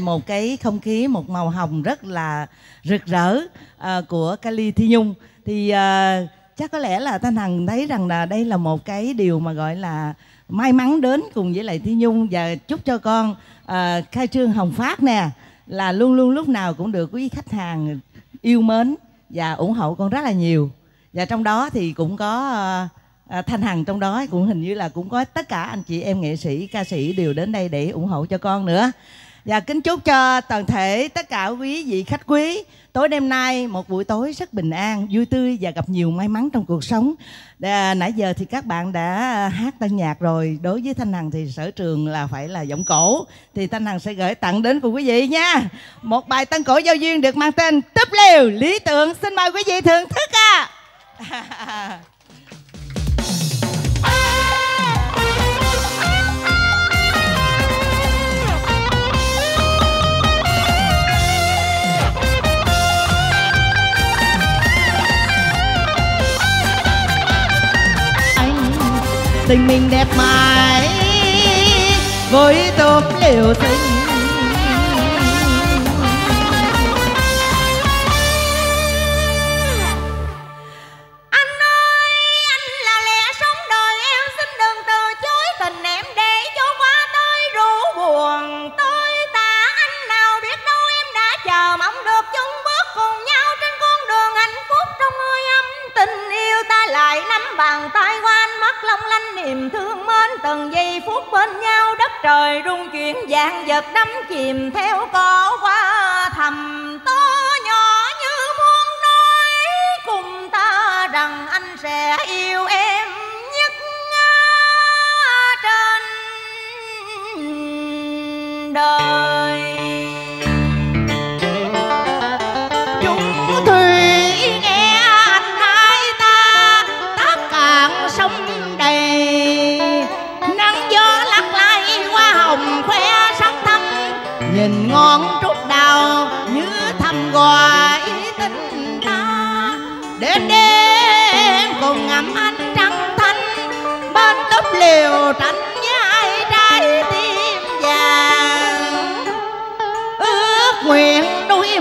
một cái không khí một màu hồng rất là rực rỡ uh, của Kali Thi Nhung. Thì uh, chắc có lẽ là Thanh Hằng thấy rằng là đây là một cái điều mà gọi là may mắn đến cùng với lại Thi Nhung. Và chúc cho con uh, khai trương Hồng Phát nè là luôn luôn lúc nào cũng được quý khách hàng yêu mến và ủng hộ con rất là nhiều. Và trong đó thì cũng có uh, Thanh Hằng trong đó cũng hình như là cũng có tất cả anh chị em nghệ sĩ ca sĩ đều đến đây để ủng hộ cho con nữa và kính chúc cho toàn thể tất cả quý vị khách quý. Tối đêm nay một buổi tối rất bình an vui tươi và gặp nhiều may mắn trong cuộc sống. À, nãy giờ thì các bạn đã hát tân nhạc rồi. Đối với thanh hằng thì sở trường là phải là giọng cổ. Thì thanh hằng sẽ gửi tặng đến cùng quý vị nha. Một bài tân cổ giao duyên được mang tên túp liều lý tưởng. Xin mời quý vị thưởng thức ạ. à. tình mình đẹp mãi. Với tốp liều tình trời rung chuyển dạng vật đắm chìm theo cỏ qua thầm. To nhỏ như muốn nói cùng ta rằng anh sẽ yêu em nhất trên đời.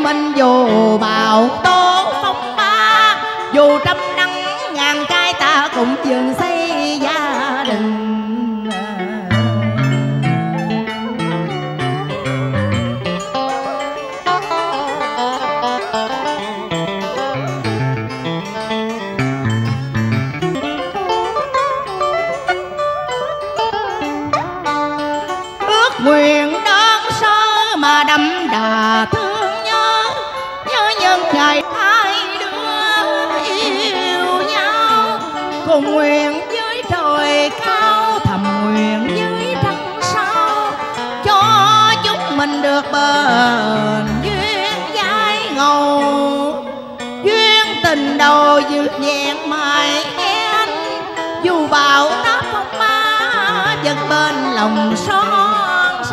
Mình dù bào tố phong ba, dù trăm nắng ngàn cai ta cũng dừng xây cùng nguyện với trời cao thầm nguyện. Với trăng sao cho chúng mình được bền duyên dai ngầu. Duyên tình đầu dư vẹn mãi em dù bão táp phong ba vẫn bên lòng son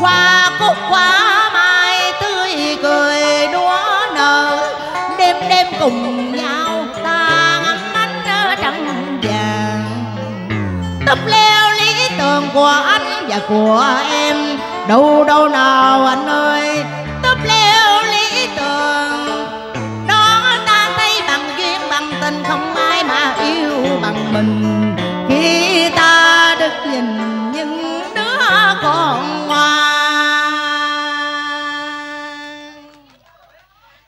hoa cúc qua mai tươi cười đóa nở, đêm đêm cùng nhau đập leo lý tưởng của anh và của em. Đâu đâu nào anh ơi. Túp leo lý tưởng. Đó ta thấy bằng duyên bằng tình không ai mà yêu bằng mình. Khi ta được nhìn những đứa con ngoan.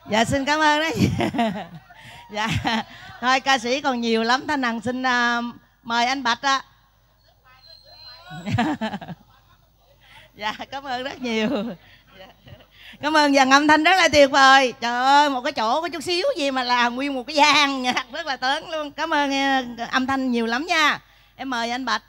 Dạ xin cảm ơn đấy dạ thôi ca sĩ còn nhiều lắm. Thanh hằng xin uh, mời anh bạch ạ. dạ cảm ơn rất nhiều. Cảm ơn dàn âm thanh rất là tuyệt vời. Trời ơi một cái chỗ có chút xíu gì mà làm nguyên một cái gian nhạc rất là lớn luôn. Cảm ơn uh, âm thanh nhiều lắm nha. Em mời anh bạch.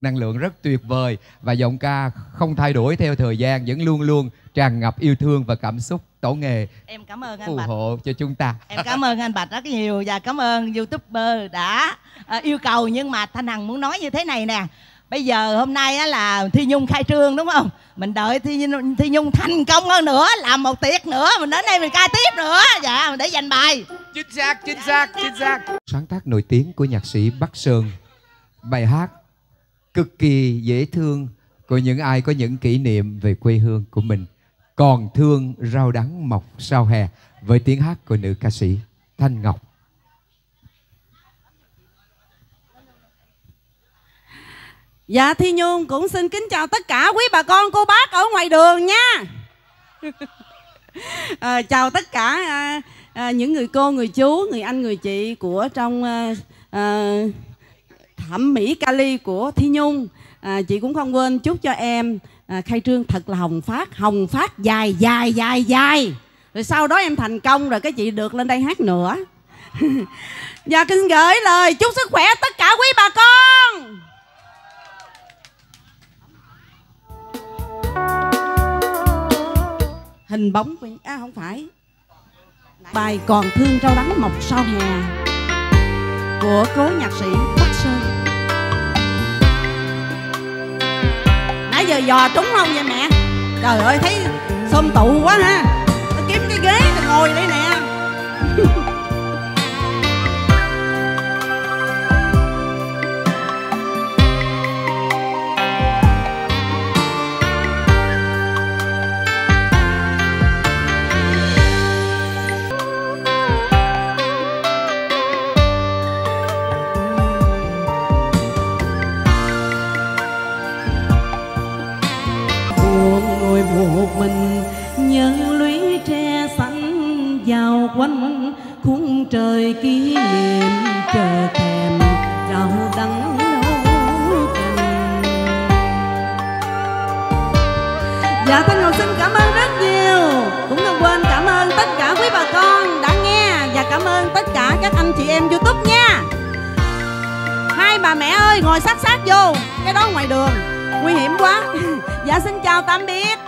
Năng lượng rất tuyệt vời và giọng ca không thay đổi theo thời gian vẫn luôn luôn tràn ngập yêu thương và cảm xúc tổ nghề. Em cảm ơn anh phù bạch. hộ cho chúng ta. Em cảm ơn anh bạch rất nhiều và cảm ơn youtuber đã à, yêu cầu nhưng mà thanh hằng muốn nói như thế này nè bây giờ hôm nay á là thi nhung khai trương đúng không? Mình đợi thi nhung, thi nhung thành công hơn nữa làm một tiệc nữa mình đến đây mình ca tiếp nữa. Dạ mình để dành bài. Chính xác chính xác chính xác. Sáng tác nổi tiếng của nhạc sĩ bắc sơn. Bài hát cực kỳ dễ thương của những ai có những kỷ niệm về quê hương của mình. Còn thương rau đắng mọc sau hè với tiếng hát của nữ ca sĩ Thanh Ngọc. Dạ Thi Nhung cũng xin kính chào tất cả quý bà con cô bác ở ngoài đường nha. À, Chào tất cả à, à, những người cô, người chú, người anh, người chị của trong à, à, thẩm mỹ Cali của Thi Nhung. À, Chị cũng không quên chúc cho em à, khai trương thật là hồng phát Hồng phát dài dài dài dài. Rồi sau đó em thành công rồi cái chị được lên đây hát nữa. Và xin gửi lời chúc sức khỏe tất cả quý bà con hình bóng của à không phải. Bài còn thương rau đắng mọc sau hè của cố nhạc sĩ Bắc Sơn. Nãy giờ dò trúng không vậy mẹ? Trời ơi, thấy xôm tụ quá ha. Tôi kiếm cái ghế tôi ngồi đây nè. Thèm rau đắng nấu canh. Dạ thanh ngọc xin cảm ơn rất nhiều. Cũng đừng quên cảm ơn tất cả quý bà con đã nghe. Và cảm ơn tất cả các anh chị em youtube nha. Hai bà mẹ ơi, ngồi sát sát vô. Cái đó ngoài đường, nguy hiểm quá. Dạ xin chào tạm biệt